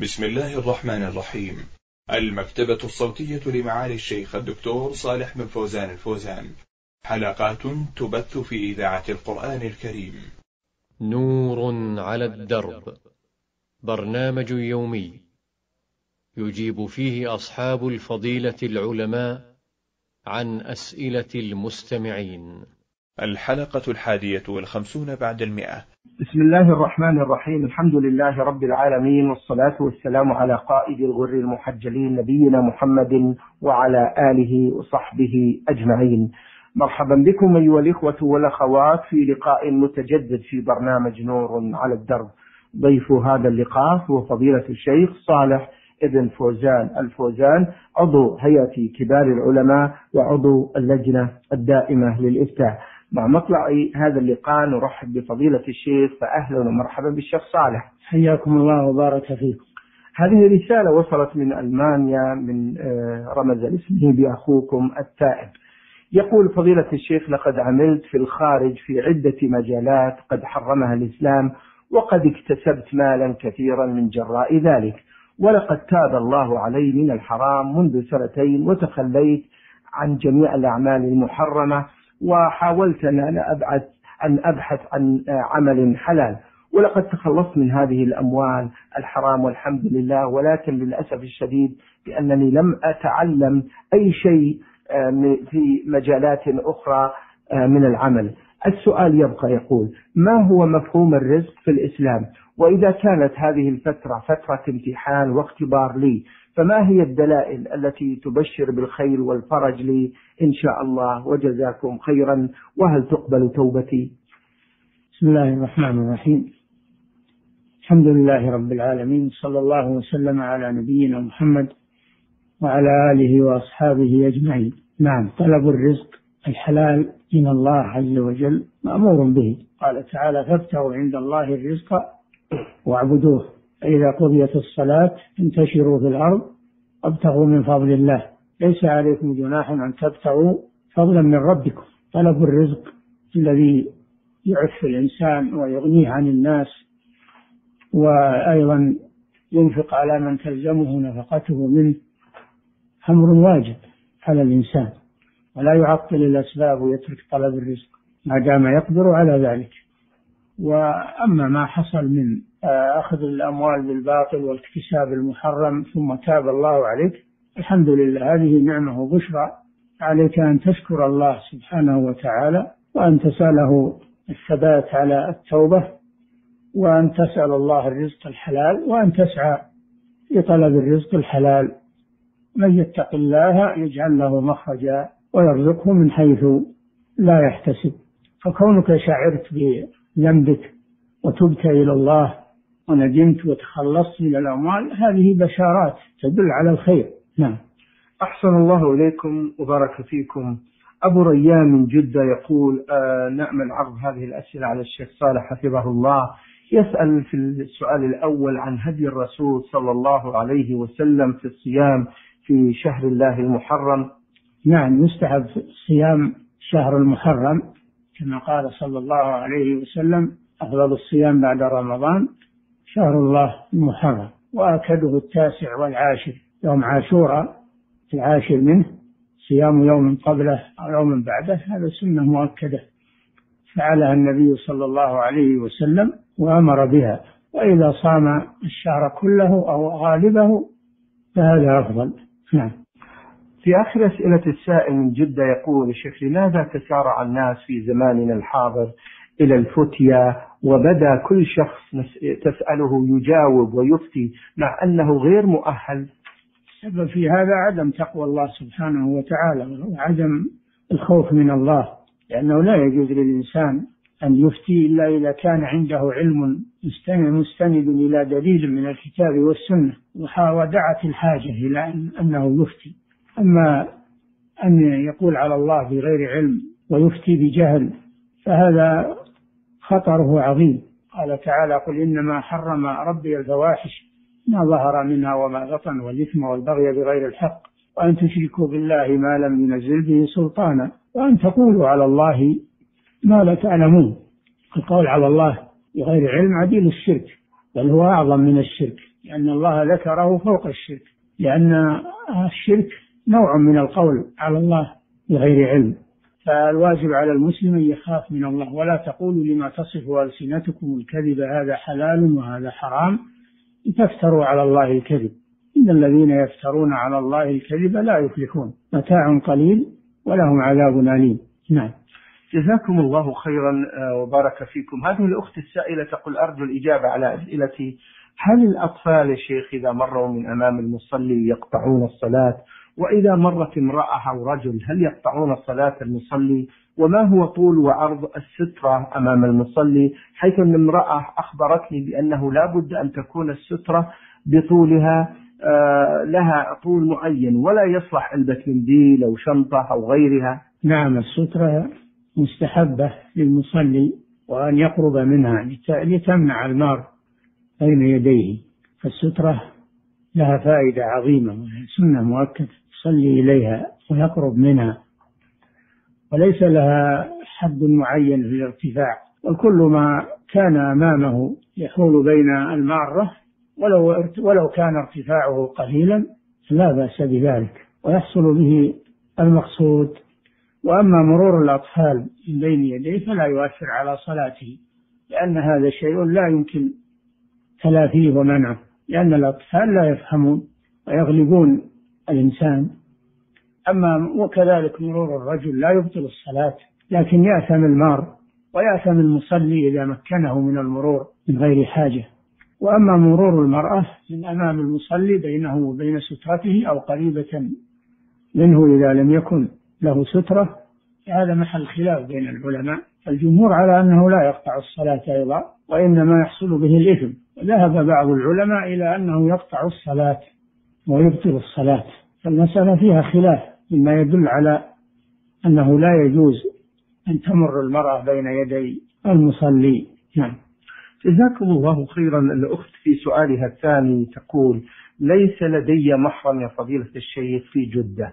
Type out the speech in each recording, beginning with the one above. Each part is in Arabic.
بسم الله الرحمن الرحيم. المكتبة الصوتية لمعالي الشيخ الدكتور صالح بن فوزان الفوزان. حلقات تبث في إذاعة القرآن الكريم. نور على الدرب. برنامج يومي. يجيب فيه أصحاب الفضيلة العلماء عن أسئلة المستمعين. الحلقة الحادية والخمسون بعد المئة. بسم الله الرحمن الرحيم. الحمد لله رب العالمين والصلاة والسلام على قائد الغر المحجلين نبينا محمد وعلى آله وصحبه أجمعين. مرحبا بكم أيها الإخوة والأخوات في لقاء متجدد في برنامج نور على الدرب. ضيف هذا اللقاء هو فضيلة الشيخ صالح ابن فوزان الفوزان عضو هيئة كبار العلماء وعضو اللجنة الدائمة للإفتاء. مع مطلع هذا اللقاء نرحب بفضيلة الشيخ فأهلا ومرحبا بالشيخ صالح. حياكم الله وبارك فيكم. هذه رسالة وصلت من ألمانيا من آه، رمز اسمه بأخوكم التائب. يقول فضيلة الشيخ لقد عملت في الخارج في عدة مجالات قد حرمها الإسلام وقد اكتسبت مالا كثيرا من جراء ذلك ولقد تاب الله علي من الحرام منذ سنتين وتخليت عن جميع الأعمال المحرمة وحاولت أن أنا أبعث أن أبحث عن عمل حلال. ولقد تخلصت من هذه الأموال الحرام والحمد لله ولكن للأسف الشديد بأنني لم أتعلم أي شيء آه، في مجالات أخرى آه، من العمل. السؤال يبقى يقول ما هو مفهوم الرزق في الإسلام؟ وإذا كانت هذه الفترة فترة امتحان واختبار لي فما هي الدلائل التي تبشر بالخير والفرج لي؟ إن شاء الله وجزاكم خيرا. وهل تقبل توبتي؟ بسم الله الرحمن الرحيم. الحمد لله رب العالمين صلى الله وسلم على نبينا محمد وعلى آله وأصحابه أجمعين. نعم طلب الرزق الحلال من الله عز وجل مأمور به. قال تعالى فابتغوا عند الله الرزق واعبدوه. فإذا قضيت الصلاة انتشروا في الأرض وابتغوا من فضل الله. ليس عليكم جناح أن تبتغوا فضلا من ربكم. طلب الرزق الذي يعف الإنسان ويغنيه عن الناس وأيضا ينفق على من تلزمه نفقته منه أمر واجب على الإنسان. ولا يعطل الأسباب ويترك طلب الرزق. ما دام يقدر على ذلك. وأما ما حصل من آه، أخذ الأموال بالباطل والاكتساب المحرم ثم تاب الله عليك الحمد لله هذه نعمة وبشرى. عليك أن تشكر الله سبحانه وتعالى وأن تسأله الثبات على التوبة وأن تسأل الله الرزق الحلال وأن تسعى لطلب الرزق الحلال. من يتق الله يجعل له مخرجا ويرزقه من حيث لا يحتسب. فكونك شعرت بذنبك وتبت إلى الله وندمت وتخلصت من الأموال هذه بشارات تدل على الخير. نعم. أحسن الله إليكم وبارك فيكم. أبو ريان من جدة يقول آه نأمل عرض هذه الأسئلة على الشيخ صالح حفظه الله. يسأل في السؤال الأول عن هدي الرسول صلى الله عليه وسلم في الصيام في شهر الله المحرم. نعم يستحب صيام شهر المحرم. كما قال صلى الله عليه وسلم أفضل الصيام بعد رمضان شهر الله المحرم وآكده التاسع والعاشر يوم عاشوراء العاشر منه صيام يوم قبله أو يوم بعده هذا سنة مؤكدة. فعلها النبي صلى الله عليه وسلم وأمر بها وإذا صام الشهر كله أو غالبه فهذا أفضل. نعم. في آخر أسئلة السائل من جدة يقول الشيخ لماذا تسارع الناس في زماننا الحاضر إلى الفتيا وبدأ كل شخص تسأله يجاوب ويفتي مع أنه غير مؤهل؟ السبب في هذا عدم تقوى الله سبحانه وتعالى وعدم الخوف من الله لأنه لا يجوز للإنسان أن يفتي إلا إذا كان عنده علم مستند إلى دليل من الكتاب والسنة ودعت الحاجة إلى أنه يفتي. أما أن يقول على الله بغير علم ويفتي بجهل فهذا خطره عظيم. قال تعالى قل إنما حرم ربي الفواحش ما ظهر منها وما بطن والإثم والبغي بغير الحق وأن تشركوا بالله ما لم ينزل به سلطانا وأن تقولوا على الله ما لا تعلمون. القول على الله بغير علم عديل الشرك بل هو أعظم من الشرك لأن الله ذكره فوق الشرك لأن الشرك نوع من القول على الله بغير علم فالواجب على المسلم أن يخاف من الله. ولا تقولوا لما تصف ألسنتكم الكذب هذا حلال وهذا حرام لتفتروا على الله الكذب. إن الذين يفترون على الله الكذب لا يفلحون. متاع قليل ولهم عذاب أليم. نعم. جزاكم الله خيرا آه، وبارك فيكم. هذه الأخت السائلة تقول أرجو الإجابة على أسئلتي. هل الأطفال يا شيخ إذا مروا من أمام المصلي يقطعون الصلاة وإذا مرت امرأة أو رجل هل يقطعون صلاة المصلي؟ وما هو طول وعرض السترة أمام المصلي؟ حيث أن امرأة أخبرتني بأنه لا بد أن تكون السترة بطولها آه، لها طول معين ولا يصلح علبة منديل أو شنطة أو غيرها. نعم السترة مستحبة للمصلي وأن يقرب منها لتمنع النار بين يديه. فالسترة لها فائدة عظيمة سنة مؤكدة. يصلي إليها ويقرب منها. وليس لها حد معين في الارتفاع. وكل ما كان أمامه يحول بين المارة ولو ولو كان ارتفاعه قليلا لا بأس بذلك. ويحصل به المقصود. وأما مرور الأطفال من بين يديه فلا يؤثر على صلاته لأن هذا شيء لا يمكن تلافيه ومنعه لأن الأطفال لا يفهمون ويغلبون الإنسان. أما وكذلك مرور الرجل لا يبطل الصلاة لكن يأثم المار ويأثم المصلي إذا مكنه من المرور من غير حاجة. وأما مرور المرأة من أمام المصلي بينه وبين سترته أو قريبة منه إذا لم يكن له سترة هذا محل خلاف بين العلماء. الجمهور على أنه لا يقطع الصلاة أيضا وإنما يحصل به الإثم. ذهب بعض العلماء إلى أنه يقطع الصلاة. ويبطل الصلاة. فالمسألة فيها خلاف مما يدل على أنه لا يجوز أن تمر المرأة بين يدي المصلي. نعم. جزاكم الله خيرا. الأخت في سؤالها الثاني تقول ليس لدي محرم يا فضيلة الشيخ في جدة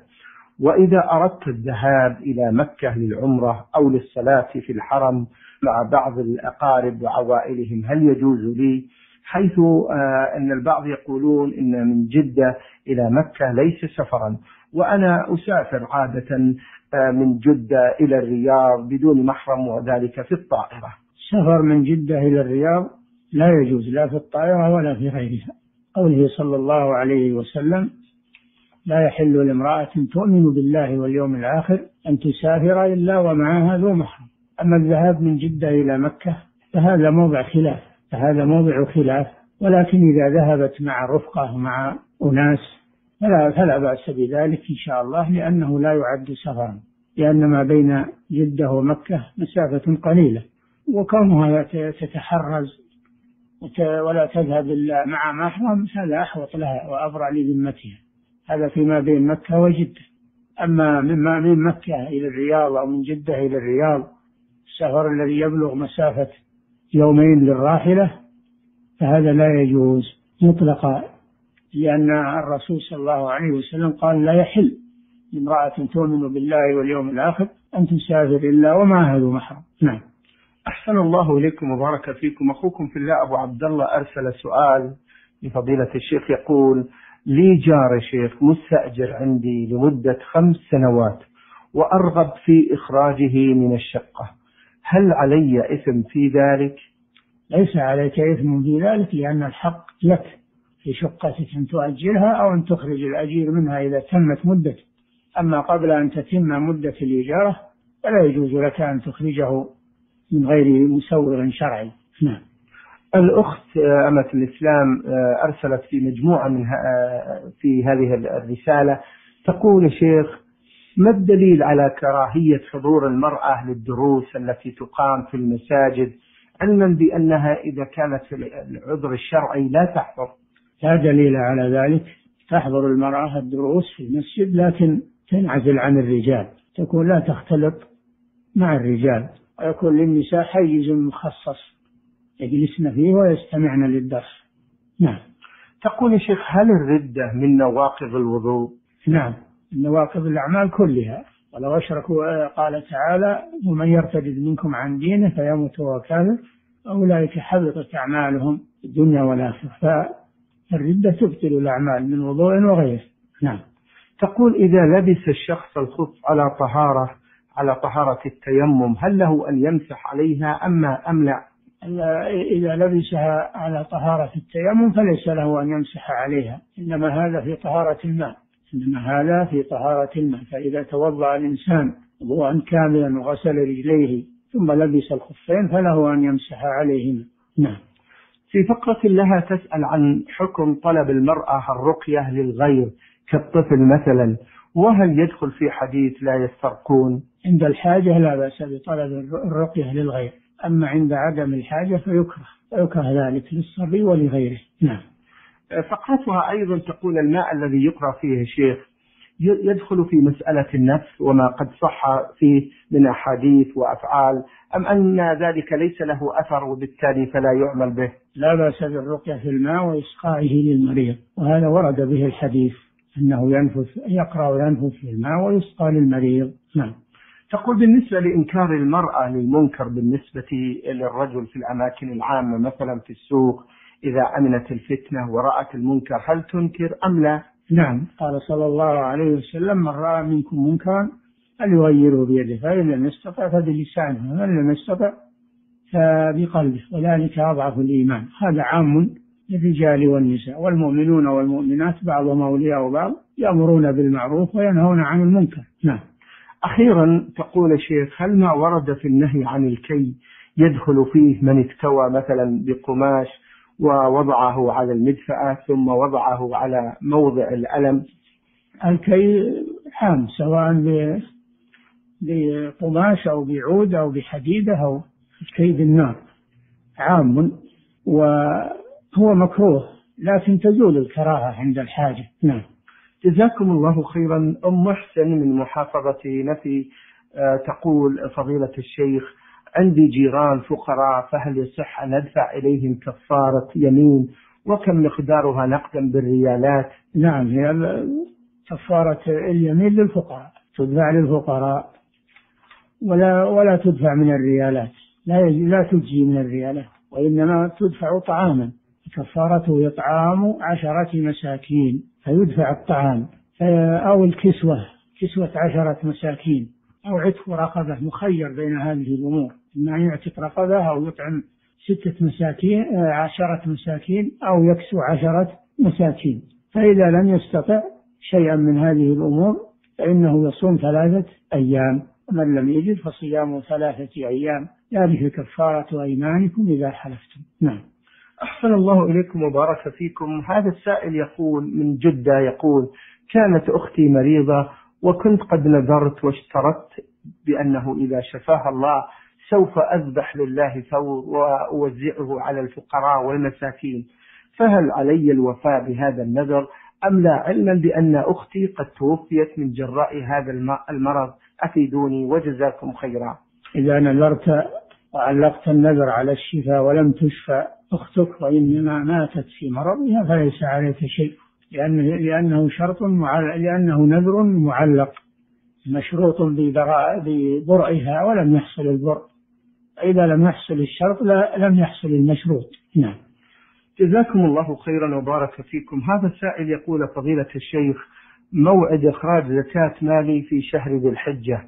وإذا أردت الذهاب إلى مكة للعمرة أو للصلاة في الحرم مع بعض الأقارب وعوائلهم هل يجوز لي حيث آه، أن البعض يقولون إن من جدة إلى مكة ليس سفرا وأنا أسافر عادة آه، من جدة إلى الرياض بدون محرم وذلك في الطائرة. سفر من جدة إلى الرياض لا يجوز لا في الطائرة ولا في غيرها. قوله صلى الله عليه وسلم لا يحل لامرأة تؤمن بالله واليوم الآخر أن تسافر إلا ومعها ذو محرم. أما الذهاب من جدة إلى مكة فهذا موضع خلاف. فهذا موضع خلاف ولكن إذا ذهبت مع رفقة مع أناس فلا فلا بأس بذلك إن شاء الله لأنه لا يعد سفرا لأن ما بين جدة ومكة مسافة قليلة وكونها تتحرز ولا تذهب إلا مع محرم هذا أحوط لها وأبرأ لذمتها هذا فيما بين مكة وجدة. أما مما من مكة إلى الرياض أو من جدة إلى الرياض السفر الذي يبلغ مسافة يومين للراحلة فهذا لا يجوز مطلقا لأن الرسول صلى الله عليه وسلم قال لا يحل امرأة تؤمن بالله واليوم الآخر أن تسافر إلا وما ذو محرم. نعم. أحسن الله إليكم وبارك فيكم. أخوكم في الله أبو عبد الله أرسل سؤال لفضيلة الشيخ يقول لي جار شيخ مستأجر عندي لمدة خمس سنوات وأرغب في إخراجه من الشقة. هل علي إثم في ذلك؟ ليس عليك إثم في ذلك لأن الحق لك في شقتك أن تؤجرها أو أن تخرج الأجير منها إذا تمت مدته أما قبل أن تتم مدة الإجارة فلا يجوز لك أن تخرجه من غير مسور شرعي. نعم. الأخت أمة الإسلام أرسلت في مجموعة من في هذه الرسالة تقول يا شيخ ما الدليل على كراهية حضور المرأة للدروس التي تقام في المساجد؟ علما بأنها إذا كانت في العذر الشرعي لا تحضر. لا دليل على ذلك. تحضر المرأة الدروس في المسجد لكن تنعزل عن الرجال. تكون لا تختلط مع الرجال. ويكون للنساء حيز مخصص. يجلسن فيه ويستمعن للدرس. نعم. تقول يا شيخ هل الردة من نواقض الوضوء؟ نعم. من نواقض الأعمال كلها. ولو أشركوا قال تعالى ومن يرتد منكم عن دينه فيموت وهو كافر. أولئك حبطت أعمالهم في الدنيا والآخرة. الردة تبطل الأعمال من وضوء وغيره نعم. تقول إذا لبس الشخص الخف على طهارة على طهارة التيمم هل له أن يمسح عليها أما أم لا؟ إذا لبسها على طهارة التيمم فليس له أن يمسح عليها. إنما هذا في طهارة الماء. إنما هذا في طهارة الماء فإذا توضأ الإنسان وضوءا كاملا وغسل رجليه ثم لبس الخفين فله أن يمسح عليهما. نعم. في فقرة لها تسأل عن حكم طلب المرأة الرقية للغير كالطفل مثلا وهل يدخل في حديث لا يسترقون؟ عند الحاجة لا بأس بطلب الرقية للغير أما عند عدم الحاجة فيكره فيكره ذلك للصبي ولغيره. نعم. فقرتها أيضا تقول الماء الذي يقرأ فيه شيخ يدخل في مسألة النفس وما قد صح فيه من أحاديث وأفعال أم أن ذلك ليس له أثر وبالتالي فلا يعمل به؟ لا بأس بالرقية في الماء وإسقائه للمريض وهذا ورد به الحديث أنه ينفث يقرأ وينفث في الماء ويسقى للمريض. نعم. تقول بالنسبة لإنكار المرأة للمنكر بالنسبة للرجل في الأماكن العامة مثلا في السوق إذا أمنت الفتنة ورأت المنكر هل تنكر أم لا؟ نعم. قال صلى الله عليه وسلم من رأى منكم منكرا فليغيره بيده فإن لم يستطع فبلسانه ومن لم يستطع فبقلبه وذلك أضعف الإيمان. هذا عام للرجال والنساء والمؤمنون والمؤمنات بعضهم أولياء بعض يأمرون بالمعروف وينهون عن المنكر. نعم. أخيرا تقول شيخ هل ما ورد في النهي عن الكي يدخل فيه من اكتوى مثلا بقماش ووضعه على المدفأة ثم وضعه على موضع الألم. الكي عام سواء بقماش أو بعود أو بحديدة أو الكي بالنار. عام. وهو مكروه لكن تزول الكراهة عند الحاجة. نعم. جزاكم الله خيرا. أم محسن من محافظة نفي آه، تقول فضيلة الشيخ عندي جيران فقراء فهل يصح أن أدفع إليهم كفارة يمين؟ وكم مقدارها نقدا بالريالات؟ نعم هي كفارة اليمين للفقراء تدفع للفقراء ولا ولا تدفع من الريالات لا لا تجزي من الريالات وإنما تدفع طعاما. كفارته إطعام عشرة مساكين فيدفع الطعام أو الكسوة كسوة عشرة مساكين أو عتق رقبة مخير بين هذه الأمور. إما أن يعتق رقبة أو يطعم ستة مساكين آه، عشرة مساكين أو يكسو عشرة مساكين. فإذا لم يستطع شيئا من هذه الأمور فإنه يصوم ثلاثة أيام. ومن لم يجد فصيام ثلاثة أيام. ذلك كفارة أيمانكم إذا حلفتم. نعم. أحسن الله إليكم وبارك فيكم. هذا السائل يقول من جدة يقول كانت أختي مريضة وكنت قد نذرت واشترطت بأنه إذا شفاها الله سوف أذبح لله ثور وأوزعه على الفقراء والمساكين. فهل علي الوفاء بهذا النذر أم لا علما بأن أختي قد توفيت من جراء هذا المرض؟ أفيدوني وجزاكم خيرا. إذا نذرت وعلقت النذر على الشفاء ولم تشفى أختك وإنما ماتت في مرضها فليس عليك شيء لأنه, لأنه شرط معلق لأنه نذر معلق مشروط ببرئها ولم يحصل البرء إذا لم يحصل الشرط لا لم يحصل المشروط. نعم. جزاكم الله خيرا وبارك فيكم. هذا السائل يقول فضيلة الشيخ موعد إخراج زكاة مالي في شهر ذي الحجة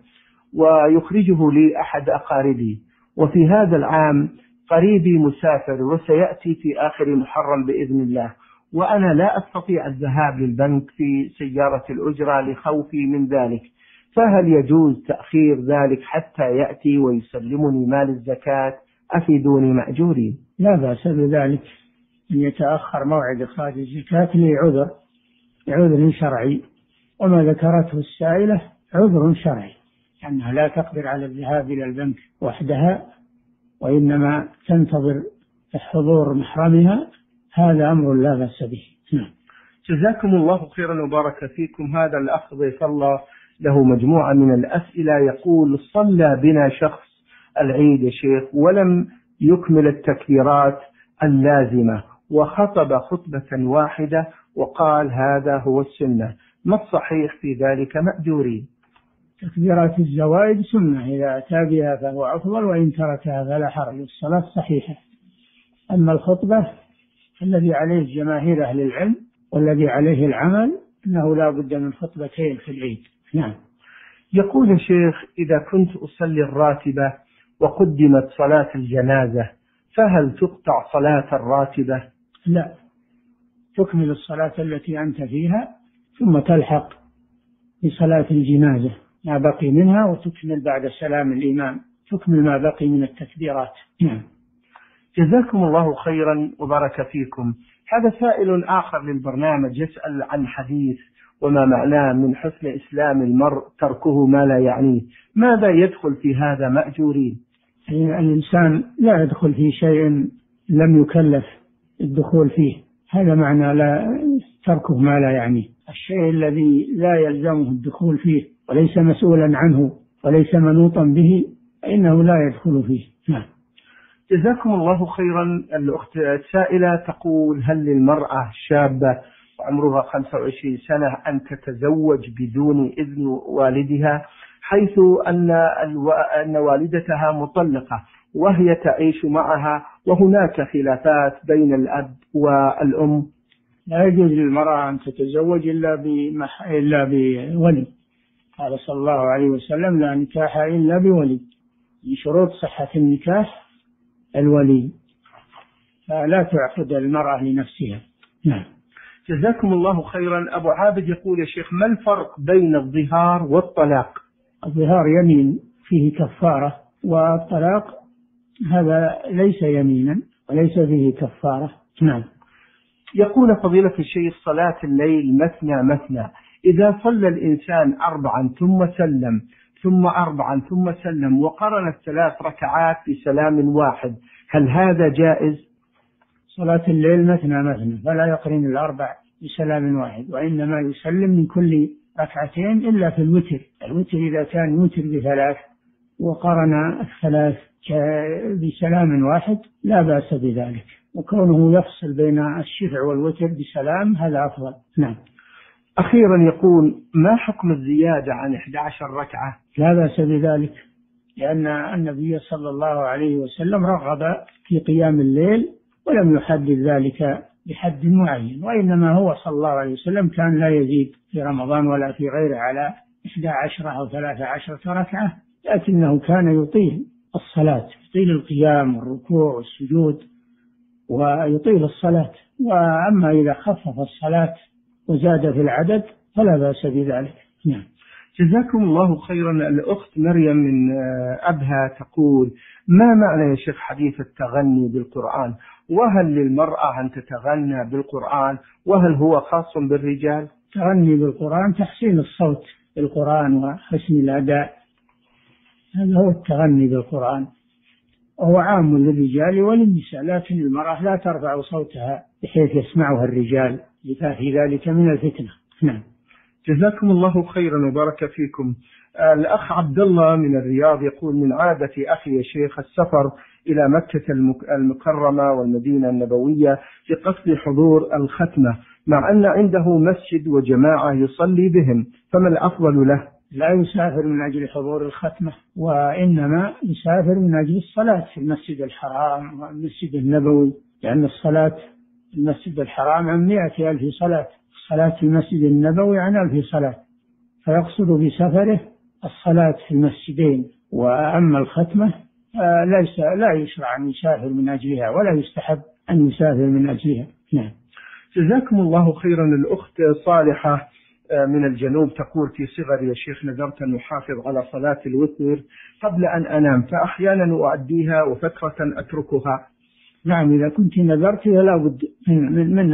ويخرجه لي أحد أقاربي وفي هذا العام قريبي مسافر وسيأتي في آخر محرم بإذن الله وأنا لا أستطيع الذهاب للبنك في سيارة الأجرة لخوفي من ذلك. فهل يجوز تأخير ذلك حتى يأتي ويسلمني مال الزكاة أفيدوني مأجورين لا بأس بذلك. أن يتأخر موعد إخراج الزكاة لعذر لعذر شرعي. وما ذكرته السائلة عذر شرعي أنها لا تقدر على الذهاب إلى البنك وحدها وإنما تنتظر حضور محرمها. هذا أمر لا بأس به. نعم. جزاكم الله خيرا وبارك فيكم. هذا الأخ ضيف الله له مجموعة من الأسئلة يقول صلى بنا شخص العيد يا شيخ ولم يكمل التكبيرات اللازمة وخطب خطبة واحدة وقال هذا هو السنة. ما الصحيح في ذلك؟ مأجورين تكبيرات الزوائد سنة. إذا أتى بها فهو أفضل وإن تركها فلا حرج. الصلاة صحيحة. أما الخطبة الذي عليه جماهير أهل العلم والذي عليه العمل أنه لا بد من خطبتين في العيد. نعم. يقول الشيخ إذا كنت أصلي الراتبة وقدمت صلاة الجنازة فهل تقطع صلاة الراتبة؟ لا. تكمل الصلاة التي أنت فيها ثم تلحق بصلاة الجنازة ما بقي منها وتكمل بعد سلام الإمام تكمل ما بقي من التكبيرات. نعم. جزاكم الله خيرا وبارك فيكم. هذا سائل آخر للبرنامج يسأل عن حديث وما معناه من حسن إسلام المرء تركه ما لا يعنيه. ماذا يدخل في هذا مأجورين الإنسان لا يدخل في شيء لم يكلف الدخول فيه. هذا معنى لا تركه ما لا يعنيه. الشيء الذي لا يلزمه الدخول فيه وليس مسؤولا عنه وليس منوطا به فإنه لا يدخل فيه. نعم. جزاكم الله خيرا. الأخت السائلة تقول هل للمرأة شابة وعمرها 25 سنة أن تتزوج بدون إذن والدها حيث أن أن والدتها مطلقة وهي تعيش معها وهناك خلافات بين الأب والأم. لا يجوز للمرأة أن تتزوج إلا بمح... إلا بولي قال صلى الله عليه وسلم لا نكاح إلا بولي من شروط صحة النكاح الولي. فلا تعقد المرأة لنفسها. نعم. جزاكم الله خيرا. أبو عابد يقول يا شيخ ما الفرق بين الظهار والطلاق؟ الظهار يمين فيه كفارة والطلاق هذا ليس يمينا وليس فيه كفارة. نعم. يقول فضيلة الشيخ صلاة الليل مثنى مثنى. إذا صلى الإنسان أربعا ثم سلم ثم أربعا ثم سلم وقرن الثلاث ركعات بسلام واحد هل هذا جائز؟ صلاة الليل مثنى مثنى فلا يقرن الأربع بسلام واحد وإنما يسلم من كل ركعتين إلا في الوتر. الوتر إذا كان يوتر بثلاث وقرن الثلاث بسلام واحد لا بأس بذلك وكونه يفصل بين الشفع والوتر بسلام هذا أفضل. نعم. أخيرا يقول ما حكم الزيادة عن 11 ركعة؟ لا بأس بذلك لأن النبي صلى الله عليه وسلم رغب في قيام الليل ولم يحدد ذلك بحد معين وإنما هو صلى الله عليه وسلم كان لا يزيد في رمضان ولا في غيره على 11 أو 13 ركعة لكنه كان يطيل الصلاة يطيل القيام والركوع والسجود ويطيل الصلاة. وأما إذا خفف الصلاة وزاد في العدد فلا بأس بذلك. نعم. جزاكم الله خيرا. الأخت مريم من أبها تقول ما معنى يا شيخ حديث التغني بالقرآن؟ وهل للمرأة أن تتغنى بالقرآن؟ وهل هو خاص بالرجال؟ التغني بالقرآن تحسين الصوت بالقرآن وحسن الأداء. هذا هو التغني بالقرآن. وهو عام للرجال وللنساء لكن المرأة لا ترفع صوتها بحيث يسمعها الرجال في ذلك من الفتنة. نعم. جزاكم الله خيرا وبارك فيكم. الأخ عبد الله من الرياض يقول من عادة أخي يا شيخ السفر إلى مكة المكرمة والمدينة النبوية بقصد حضور الختمة مع أن عنده مسجد وجماعة يصلي بهم فما الأفضل له؟ لا يسافر من أجل حضور الختمة وإنما يسافر من أجل الصلاة في المسجد الحرام والمسجد النبوي لأن الصلاة في المسجد الحرام عن مئة ألف صلاة الصلاة في المسجد النبوي عن ألف صلاة. فيقصد بسفره الصلاة في المسجدين وأما الختمة ليس لا يشرع أن يسافر من أجلها ولا يستحب أن يسافر من أجلها. نعم. جزاكم الله خيرا. الأخت صالحة آه، من الجنوب تقول في صغري يا شيخ نذرت أن أحافظ على صلاة الوتر قبل أن أنام فأحيانا أؤديها وفترة أتركها. نعم إذا كنت نذرت فلا بد من, من, من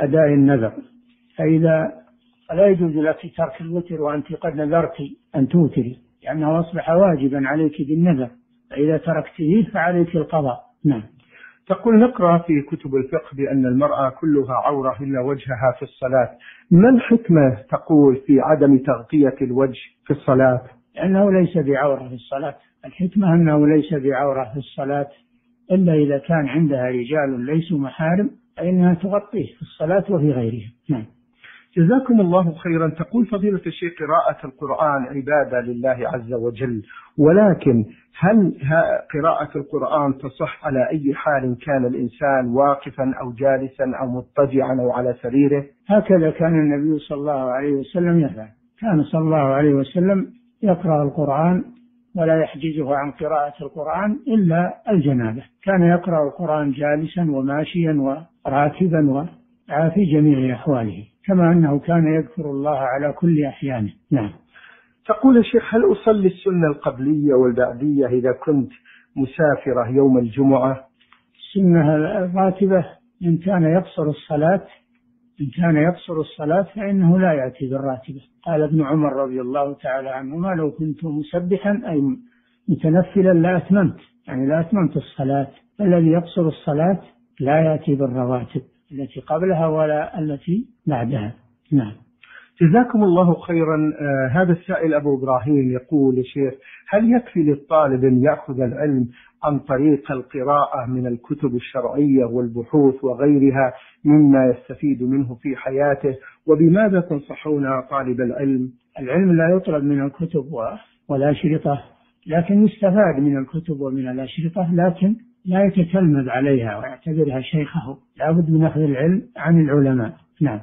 أداء النذر. فإذا لا يجوز لك ترك الوتر وأنت قد نذرت أن توتري لأنه أصبح واجبا عليك بالنذر. فإذا تركته فعليك القضاء. نعم. تقول نقرأ في كتب الفقه بأن المرأة كلها عورة إلا وجهها في الصلاة. ما الحكمة تقول في عدم تغطية الوجه في الصلاة؟ لأنه ليس بعورة في الصلاة. الحكمة أنه ليس بعورة في الصلاة إلا إذا كان عندها رجال ليسوا محارم فإنها تغطيه في الصلاة وفي غيرها نعم. جزاكم الله خيرا. تقول فضيلة الشيخ قراءة القرآن عبادة لله عز وجل ولكن هل قراءة القرآن تصح على أي حال كان الإنسان واقفا أو جالسا أو مضطجعا أو على سريره؟ هكذا كان النبي صلى الله عليه وسلم يفعل. كان صلى الله عليه وسلم يقرأ القرآن ولا يحجزه عن قراءة القرآن إلا الجنابة. كان يقرأ القرآن جالسا وماشيا وراكبا وفي جميع أحواله. كما أنه كان يذكر الله على كل أحيانه. نعم. تقول الشيخ هل أصلي السنة القبلية والبعدية إذا كنت مسافرة يوم الجمعة؟ السنة الراتبة إن كان يقصر الصلاة إن كان يقصر الصلاة فإنه لا يأتي بالراتبة. قال ابن عمر رضي الله تعالى عنهما لو كنت مسبحا أي متنفلا لا أتممت. يعني لا أتممت الصلاة. الذي يقصر الصلاة لا يأتي بالرواتب. التي قبلها ولا التي بعدها. نعم. جزاكم الله خيرا. آه هذا السائل أبو إبراهيم يقول يا شيخ هل يكفي للطالب أن يأخذ العلم عن طريق القراءة من الكتب الشرعية والبحوث وغيرها مما يستفيد منه في حياته؟ وبماذا تنصحون طالب العلم؟ العلم لا يطلب من الكتب والأشرطة لكن يستفاد من الكتب ومن الأشرطة لكن لا يتتلمذ عليها ويعتبرها شيخه. لابد من أخذ العلم عن العلماء. نعم.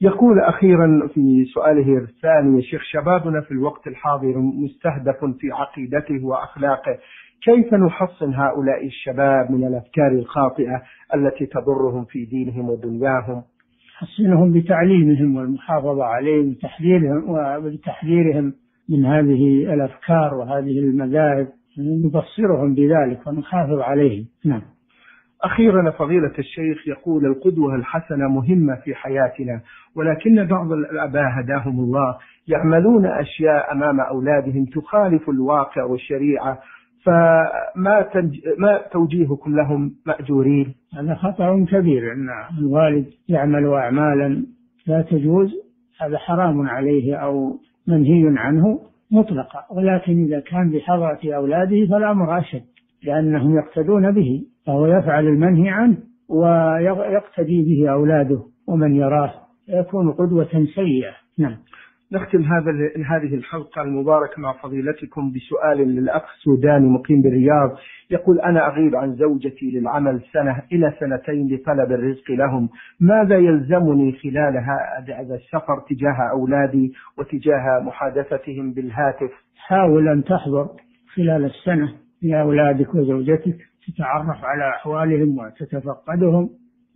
يقول أخيرا في سؤاله الثاني شيخ شبابنا في الوقت الحاضر مستهدف في عقيدته وأخلاقه. كيف نحصن هؤلاء الشباب من الأفكار الخاطئة التي تضرهم في دينهم ودنياهم؟ نحصنهم بتعليمهم والمحافظة عليهم وتحذيرهم وبتحذيرهم من هذه الأفكار وهذه المذاهب. نبصرهم بذلك ونحافظ عليهم. نعم. أخيرا فضيلة الشيخ يقول القدوة الحسنة مهمة في حياتنا ولكن بعض الآباء هداهم الله يعملون أشياء أمام أولادهم تخالف الواقع والشريعة فما تنج... ما توجيهكم لهم مأجورين؟ هذا خطأ كبير أن الوالد يعمل أعمالا لا تجوز هذا حرام عليه أو منهي عنه. مطلقا ولكن إذا كان بحضرة أولاده فالأمر أشد لأنهم يقتدون به فهو يفعل المنهي عنه ويقتدي به أولاده ومن يراه يكون قدوة سيئة. نعم. نختم هذا هذه الحلقة المباركة مع فضيلتكم بسؤال للأخ سوداني مقيم بالرياض. يقول أنا أغيب عن زوجتي للعمل سنة إلى سنتين لطلب الرزق لهم. ماذا يلزمني خلال هذا السفر تجاه أولادي وتجاه محادثتهم بالهاتف؟ حاول أن تحضر خلال السنة لأولادك وزوجتك تتعرف على أحوالهم وتتفقدهم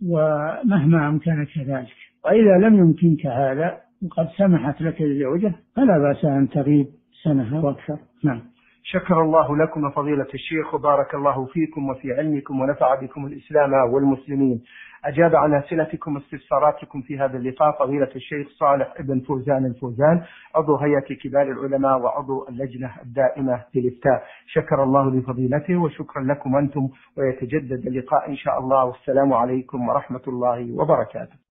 ومهما أمكنك ذلك وإذا لم يمكنك هذا وقد سمحت لك الزوجة فلا بأس أن تغيب سنة وأكثر. نعم. شكر الله لكم فضيلة الشيخ وبارك الله فيكم وفي علمكم ونفع بكم الإسلام والمسلمين. أجاب عن أسئلتكم واستفساراتكم في هذا اللقاء فضيلة الشيخ صالح ابن فوزان الفوزان عضو هيئة كبار العلماء وعضو اللجنة الدائمة للإفتاء شكر الله لفضيلته وشكرا لكم أنتم ويتجدد اللقاء إن شاء الله. والسلام عليكم ورحمة الله وبركاته.